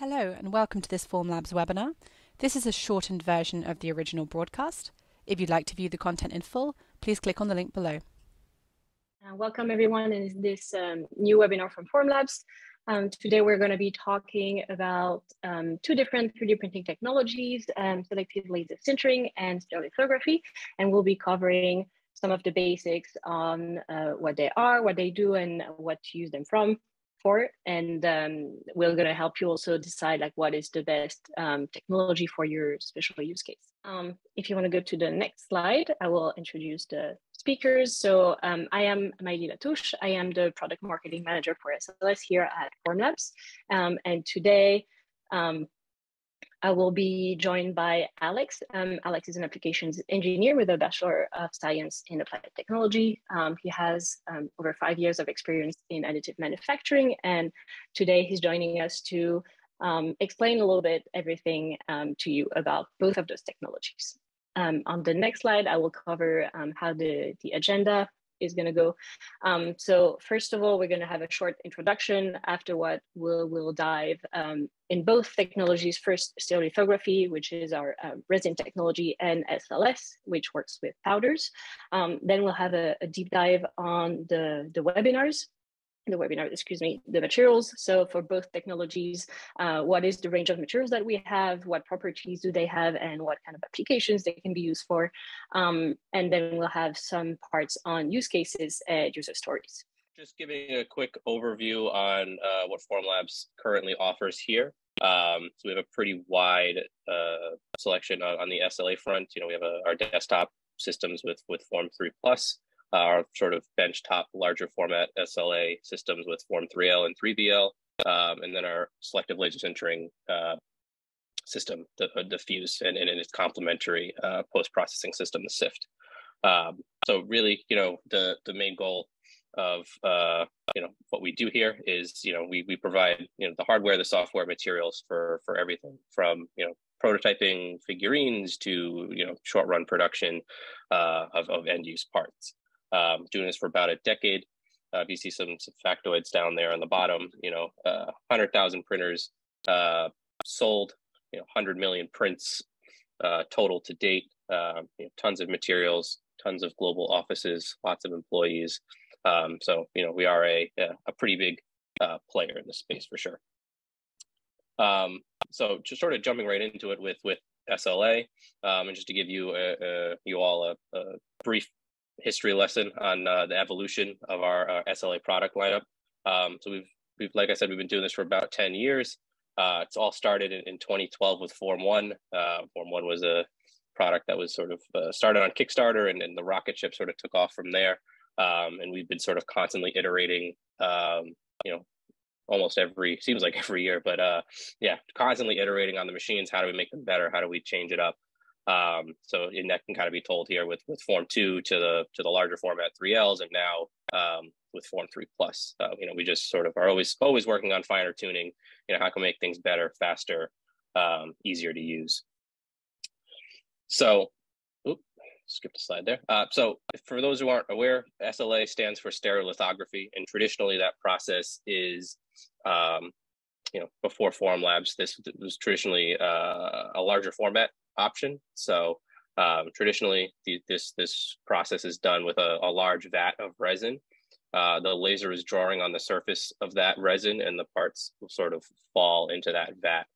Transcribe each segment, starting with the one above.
Hello, and welcome to this Formlabs webinar. This is a shortened version of the original broadcast. If you'd like to view the content in full, please click on the link below. Uh, welcome everyone in this um, new webinar from Formlabs. Um, today we're going to be talking about um, two different 3D printing technologies, um, selective laser sintering and stereolithography, and we'll be covering some of the basics on uh, what they are, what they do, and what to use them from for and um, we're going to help you also decide like what is the best um, technology for your special use case. Um, if you want to go to the next slide i will introduce the speakers. So um, i am Maïli Latouche. i am the product marketing manager for sls here at formlabs. Um, and today um, I will be joined by Alex. Um, Alex is an applications engineer with a Bachelor of Science in Applied Technology. Um, he has um, over five years of experience in additive manufacturing, and today he's joining us to um, explain a little bit everything um, to you about both of those technologies. Um, on the next slide, I will cover how the, the agenda is going to go. Um, so first of all, we're going to have a short introduction. After what we'll, we'll dive um, in both technologies. First, stereolithography, which is our uh, resin technology, and SLS, which works with powders. Um, then we'll have a, a, deep dive on the, the webinars the webinar, excuse me, the materials. So for both technologies, uh, what is the range of materials that we have, what properties do they have, and what kind of applications they can be used for. Um, and then we'll have some parts on use cases and user stories. Just giving a quick overview on uh, what Formlabs currently offers here. Um, so we have a pretty wide uh, selection on, on, the SLA front. You know, we have a, our desktop systems with with Form 3 Plus our sort of benchtop larger format SLA systems with Form 3L and 3BL, um, and then our selective laser sintering uh, system, the, uh, the Fuse, and, and its complementary uh, post-processing system, the SIFT. Um, so really, you know, the the main goal of uh, you know what we do here is you know we we provide you know the hardware, the software, materials for for everything from you know prototyping figurines to you know short run production uh, of of end use parts um, doing this for about a decade. Uh, you see some, some factoids down there on the bottom, you know, uh, 100,000 printers uh, sold, you know, 100 million prints uh, total to date, uh, you know, tons of materials, tons of global offices, lots of employees. Um, so, you know, we are a, a pretty big uh, player in this space for sure. Um, so just sort of jumping right into it with, with SLA, um, and just to give you a, a, you all a, a brief history lesson on uh, the evolution of our uh, SLA product lineup. Um, so we've, we've, like I said, we've been doing this for about 10 years. Uh, it's all started in, in 2012 with Form One. Uh, Form One was a product that was sort of uh, started on Kickstarter, and, and the rocket ship sort of took off from there. Um, and we've been sort of constantly iterating, um, you know, almost every seems like every year, but uh, yeah, constantly iterating on the machines. How do we make them better? How do we change it up? Um, so and that can kind of be told here with with Form Two to the to the larger format three Ls, and now um, with Form Three Plus. Uh, you know, we just sort of are always always working on finer tuning. You know, how can we make things better, faster, um, easier to use. So, skipped a slide there. Uh, so, for those who aren't aware, SLA stands for stereolithography, and traditionally that process is um, you know before Formlabs this was traditionally uh, a larger format option. So um, traditionally, the, this this process is done with a, a large vat of resin. Uh, the laser is drawing on the surface of that resin, and the parts will sort of fall into that vat.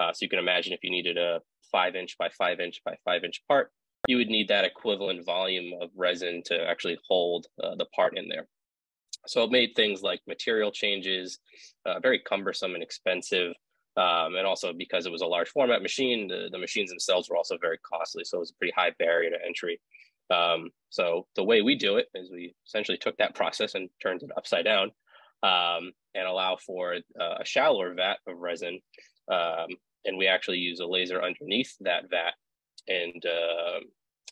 Uh, so you can imagine if you needed a five inch by five inch by five inch part, you would need that equivalent volume of resin to actually hold uh, the part in there. So it made things like material changes uh, very cumbersome and expensive. Um, and also because it was a large format machine, the, the machines themselves were also very costly. So it was a pretty high barrier to entry. Um, so the way we do it is we essentially took that process and turned it upside down um, and allow for uh, a shallower vat of resin. Um, and we actually use a laser underneath that vat. And uh,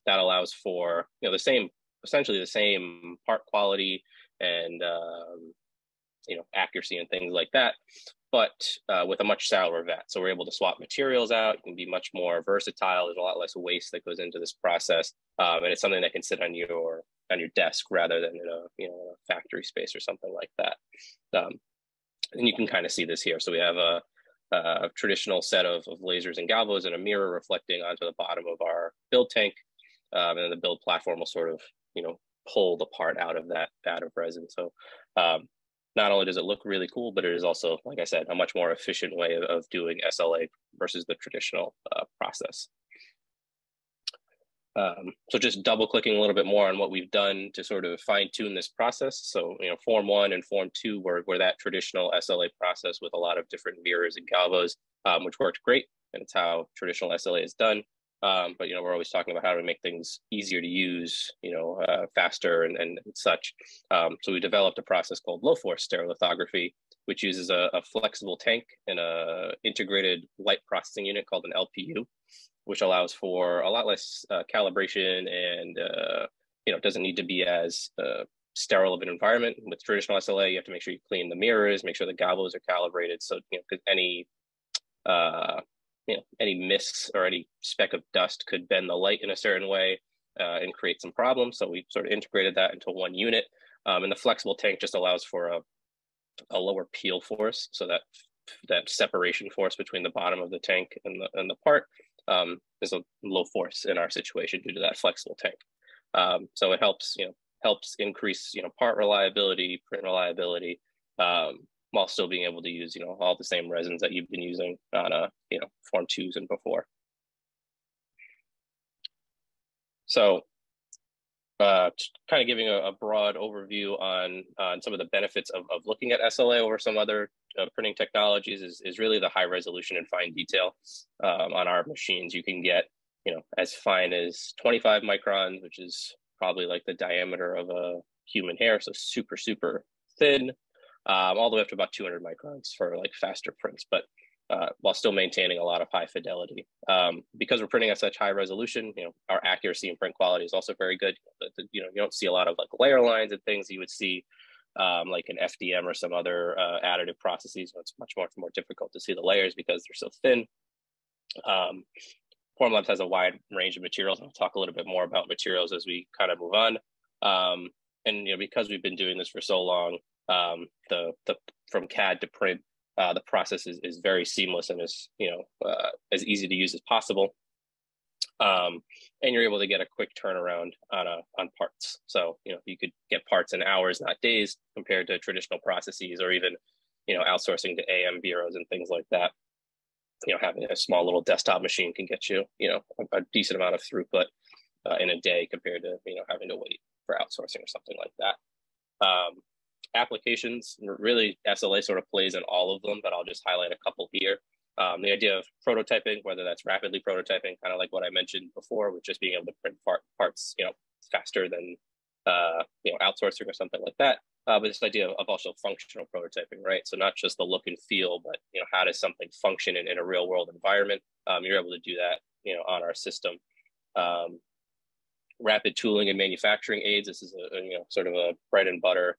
that allows for, you know, the same, essentially the same part quality and, um, you know, accuracy and things like that, but uh, with a much shallower vat. So we're able to swap materials out. You can be much more versatile. There's a lot less waste that goes into this process, um, and it's something that can sit on your on your desk rather than in a you know a factory space or something like that. Um, and you can kind of see this here. So we have a uh, traditional set of, of lasers and galvos and a mirror reflecting onto the bottom of our build tank. Um, and then the build platform will sort of, you know, pull the part out of that vat of resin. So um, not only does it look really cool, but it is also, like I said, a much more efficient way of, of doing SLA versus the traditional uh, process. Um, so just double clicking a little bit more on what we've done to sort of fine tune this process. So, you know, form one and form two were, were that traditional SLA process with a lot of different mirrors and galvos, um, which worked great. And it's how traditional SLA is done. Um, but, you know, we're always talking about how to make things easier to use, you know, uh, faster and, and such. Um, so we developed a process called low force stereolithography, which uses a, a flexible tank and a integrated light processing unit called an LPU which allows for a lot less uh, calibration and uh, you know doesn't need to be as uh, sterile of an environment. With traditional SLA, you have to make sure you clean the mirrors, make sure the galvos are calibrated, so you know any uh, you know any miss or any speck of dust could bend the light in a certain way uh, and create some problems. So we sort of integrated that into one unit, um, and the flexible tank just allows for a a lower peel force, so that that separation force between the bottom of the tank and the and the part um, is a low force in our situation due to that flexible tank. Um, so it helps, you know, helps increase, you know, part reliability, print reliability, um, while still being able to use, you know, all the same resins that you've been using on a, you know, form twos and before. So uh, kind of giving a, a, broad overview on on some of the benefits of, of looking at SLA over some other uh, printing technologies is, is really the high resolution and fine detail um, on our machines. You can get you know as fine as 25 microns, which is probably like the diameter of a human hair, so super super thin, um, all the way up to about 200 microns for like faster prints. But uh, while still maintaining a lot of high fidelity. Um, because we're printing at such high resolution, you know, our accuracy and print quality is also very good. You know, you don't see a lot of like layer lines and things you would see um, like an FDM or some other uh, additive processes. It's much more, more difficult to see the layers because they're so thin. Um, Formlabs has a wide range of materials. I'll talk a little bit more about materials as we kind of move on. Um, and you know, because we've been doing this for so long, um, the the from CAD to print uh, the process is, is very seamless and is you know uh, as easy to use as possible. Um, and you're able to get a quick turnaround on a on parts. So you know you could get parts in hours not days compared to traditional processes or even you know outsourcing to AM bureaus and things like that. You know having a small little desktop machine can get you you know a, a decent amount of throughput uh, in a day compared to you know having to wait for outsourcing or something like that. Um, applications, really SLA sort of plays in all of them, but I'll just highlight a couple here. Um, the idea of prototyping, whether that's rapidly prototyping, kind of like what I mentioned before, with just being able to print part, parts, you know, faster than uh, you know outsourcing or something like that. Uh, but this idea of also functional prototyping, right? So not just the look and feel, but you know, how does something function in, in a real world environment? Um, you're able to do that, you know, on our system. Um, rapid tooling and manufacturing aids. This is a, a you know sort of a bread and butter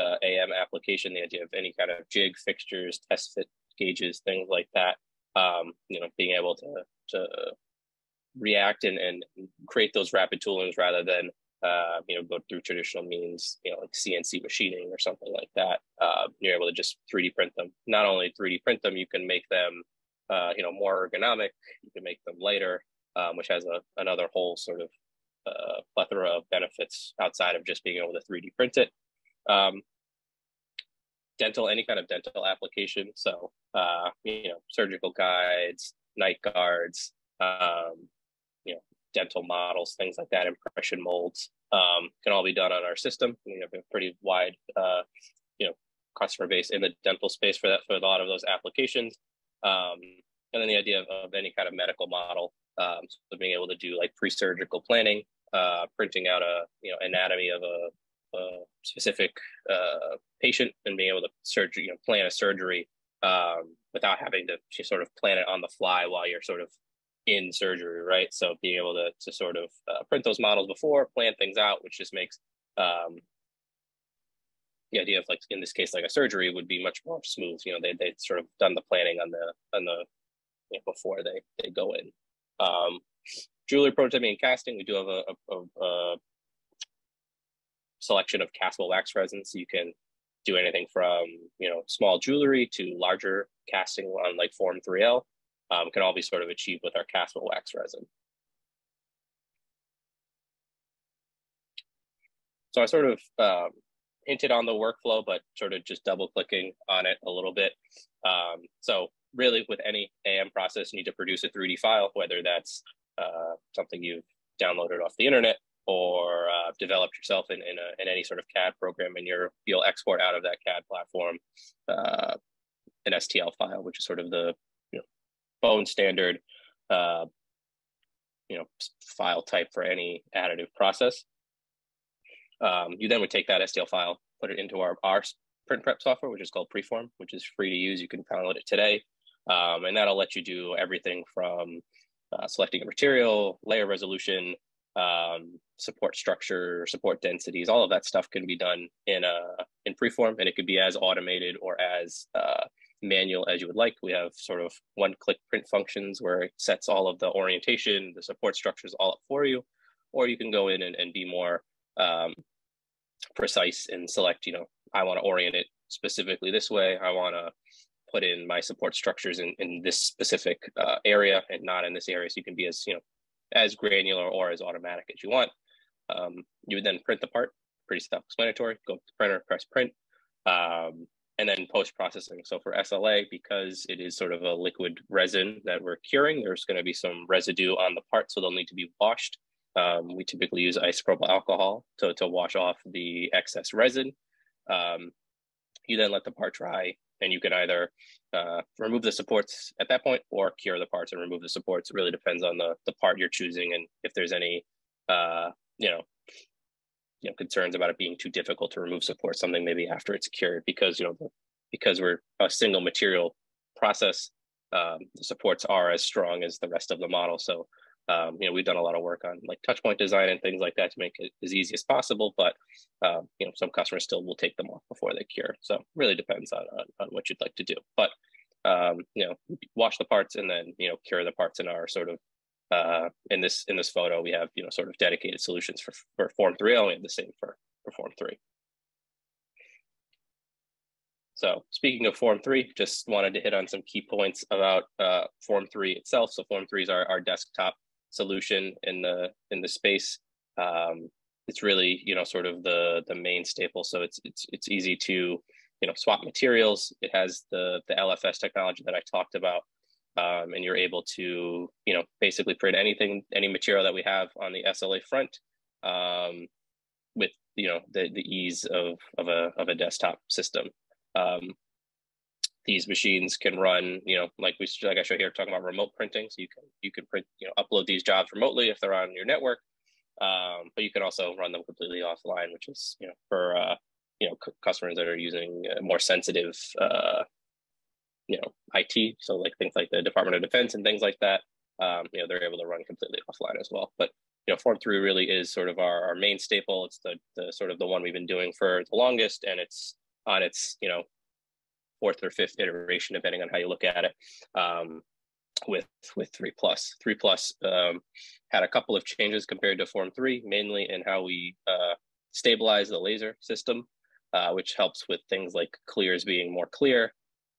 uh, AM application, the idea of any kind of jig fixtures, test fit gauges, things like that. Um, you know, being able to to react and, and create those rapid toolings rather than uh, you know go through traditional means, you know, like CNC machining or something like that. Uh, you're able to just 3D print them. Not only 3D print them, you can make them uh, you know more ergonomic. You can make them lighter, um, which has a, another whole sort of uh, plethora of benefits outside of just being able to 3D print it. Um, dental, any kind of dental application. So, uh, you know, surgical guides, night guards, um, you know, dental models, things like that, impression molds um, can all be done on our system. We have a pretty wide, uh, you know, customer base in the dental space for that for a lot of those applications. Um, and then the idea of, of, any kind of medical model, um, so being able to do like pre-surgical planning, uh, printing out a you know anatomy of a a specific uh, patient and being able to surgery, you know, plan a surgery um, without having to sort of plan it on the fly while you're sort of in surgery, right? So being able to to sort of uh, print those models before, plan things out, which just makes um, the idea of like in this case, like a surgery would be much more smooth. You know, they they sort of done the planning on the on the you know, before they they go in. Um, jewelry prototyping and casting, we do have a, a, a, selection of castable wax resins. You can do anything from you know small jewelry to larger casting on like Form 3L um, can all be sort of achieved with our castable wax resin. So I sort of um, hinted on the workflow, but sort of just double clicking on it a little bit. Um, so really with any AM process, you need to produce a 3D file, whether that's uh, something you've downloaded off the internet or uh, developed yourself in, in, a, in, any sort of CAD program and you you'll export out of that CAD platform uh, an STL file, which is sort of the you know, bone standard uh, you know, file type for any additive process. Um, you then would take that STL file, put it into our, our print prep software, which is called Preform, which is free to use. You can download it today. Um, and that'll let you do everything from uh, selecting a material, layer resolution, um, support structure, support densities, all of that stuff can be done in a uh, in Preform, and it could be as automated or as uh, manual as you would like. We have sort of one-click print functions where it sets all of the orientation, the support structures all up for you, or you can go in and, and be more um, precise and select, you know, I want to orient it specifically this way. I want to put in my support structures in, in this specific uh, area and not in this area. So you can be as, you know, as granular or as automatic as you want. Um, you would then print the part, pretty self-explanatory, go to the printer, press print, um, and then post-processing. So for SLA, because it is sort of a liquid resin that we're curing, there's gonna be some residue on the part, so they'll need to be washed. Um, we typically use isopropyl alcohol to, to wash off the excess resin. Um, you then let the part dry and you can either uh, remove the supports at that point or cure the parts and remove the supports. It really depends on the, the part you're choosing and if there's any, uh, you know, you know, concerns about it being too difficult to remove support, something maybe after it's cured because, you know, because we're a single material process, um, the supports are as strong as the rest of the model. So um, you know, we've done a lot of work on like touch point design and things like that to make it as easy as possible. But um, you know, some customers still will take them off before they cure. So really depends on, on, on what you'd like to do. But um, you know, wash the parts and then you know cure the parts in our sort of uh, in this in this photo we have you know sort of dedicated solutions for for Form three. Only the same for for Form three. So speaking of Form 3, just wanted to hit on some key points about uh, Form 3 itself. So Form 3 is our, our desktop solution in the in the space. Um, it's really you know sort of the the main staple. So it's it's it's easy to you know swap materials. It has the the LFS technology that I talked about, um, and you're able to you know basically print anything any material that we have on the SLA front um, with you know the the ease of of a of a desktop system. Um, these machines can run, you know, like we like I show here talking about remote printing. So you can you can print, you know, upload these jobs remotely if they're on your network. Um, but you can also run them completely offline, which is you know for uh, you know c- customers that are using uh, more sensitive uh, you know IT. So like things like the Department of Defense and things like that. Um, you know they're able to run completely offline as well. But you know Form three really is sort of our, our main staple. It's the the sort of the one we've been doing for the longest, and it's on its you know fourth or fifth iteration, depending on how you look at it. Um, with with three plus, three plus um, had a couple of changes compared to Form three, mainly in how we uh, stabilize the laser system, uh, which helps with things like clears being more clear,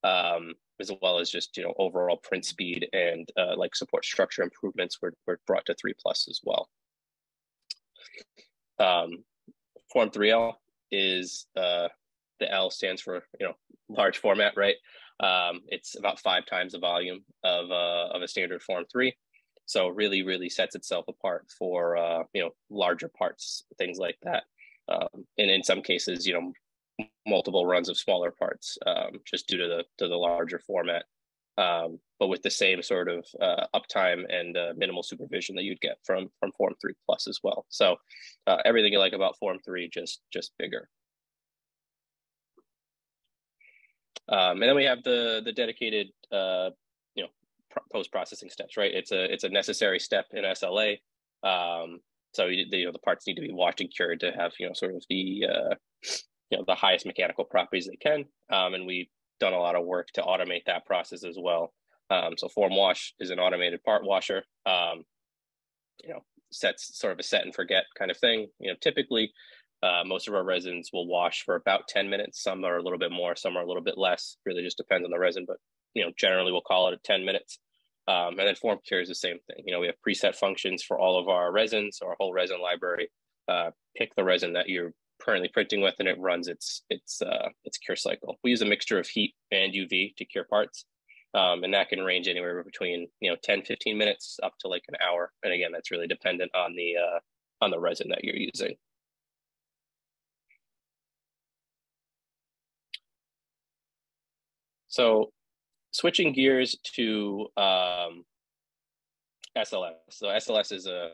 um, as well as just you know overall print speed and uh, like support structure improvements were, were brought to three plus as well. Um, Form 3L is uh, the L stands for you know large format, right? Um, it's about five times the volume of uh, of a standard Form three, so really really sets itself apart for uh, you know larger parts, things like that, um, and in some cases, you know, multiple runs of smaller parts, um, just due to the to the larger format. Um, but with the same sort of uh, uptime and uh, minimal supervision that you'd get from from Form Three Plus as well. So uh, everything you like about Form Three, just just bigger. Um, and then we have the the dedicated uh, you know post processing steps, right? It's a it's a necessary step in SLA. Um, so you, the, you know the parts need to be washed and cured to have you know sort of the uh, you know the highest mechanical properties they can. Um, and we've done a lot of work to automate that process as well. Um, so Form Wash is an automated part washer. Um, you know, sets sort of a set and forget kind of thing. You know, typically uh, most of our resins will wash for about 10 minutes. Some are a little bit more, some are a little bit less. Really just depends on the resin, but you know, generally we'll call it a 10 minutes. Um, and then FormCure is the same thing. You know, we have preset functions for all of our resins, our whole resin library. Uh, pick the resin that you're currently printing with, and it runs its its uh, its cure cycle. We use a mixture of heat and UV to cure parts, um, and that can range anywhere between you know 10, 15 minutes up to like an hour. And again, that's really dependent on the uh, on the resin that you're using. So switching gears to um, SLS. So SLS is a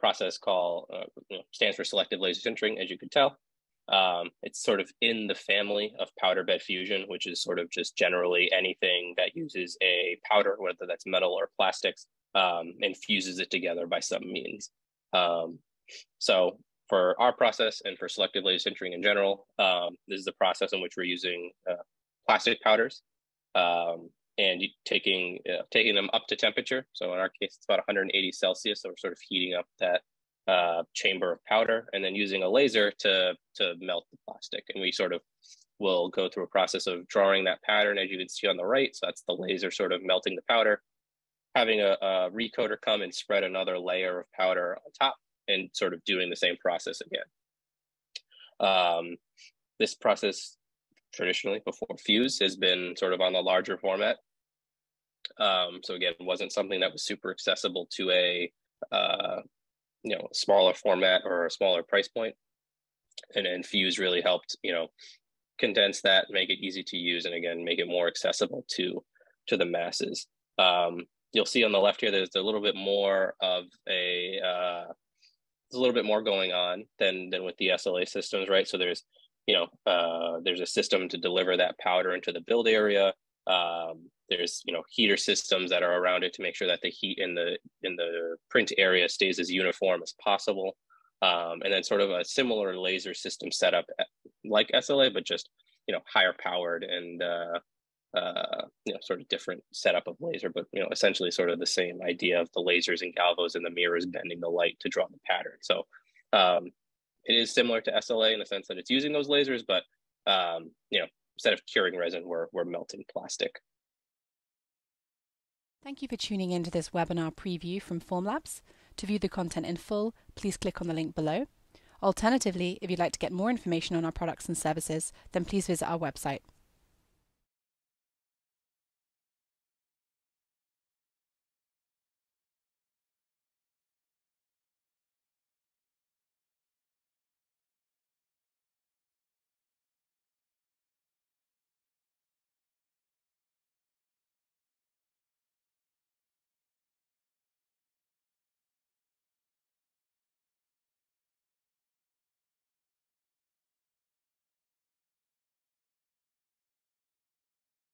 process called, uh, you know, stands for selective laser sintering, as you could tell. Um, it's sort of in the family of powder bed fusion, which is sort of just generally anything that uses a powder, whether that's metal or plastics, um, and fuses it together by some means. Um, so for our process and for selective laser sintering in general, um, this is a process in which we're using uh, plastic powders um, and taking uh, taking them up to temperature. So in our case, it's about 180 Celsius. So we're sort of heating up that uh, chamber of powder, and then using a laser to to melt the plastic. And we sort of will go through a process of drawing that pattern, as you can see on the right. So that's the laser sort of melting the powder, having a, a recoater come and spread another layer of powder on top, and sort of doing the same process again. Um, this process traditionally before Fuse has been sort of on the larger format. Um, so again, wasn't something that was super accessible to a uh, you know smaller format or a smaller price point. And then Fuse really helped you know condense that, make it easy to use, and again make it more accessible to to the masses. Um, you'll see on the left here, there's a little bit more of a uh, there's a little bit more going on than than with the SLA systems, right? So there's you know, uh, there's a system to deliver that powder into the build area. Um, there's you know heater systems that are around it to make sure that the heat in the in the print area stays as uniform as possible. Um, and then sort of a similar laser system setup eh, like SLA, but just you know higher powered and uh, uh, you know sort of different setup of laser, but you know essentially sort of the same idea of the lasers and galvos and the mirrors bending the light to draw the pattern. So um, it is similar to SLA in the sense that it's using those lasers, but um, you know, instead of curing resin, we're, we're melting plastic. Thank you for tuning in to this webinar preview from Formlabs. To view the content in full, please click on the link below. Alternatively, if you'd like to get more information on our products and services, then please visit our website.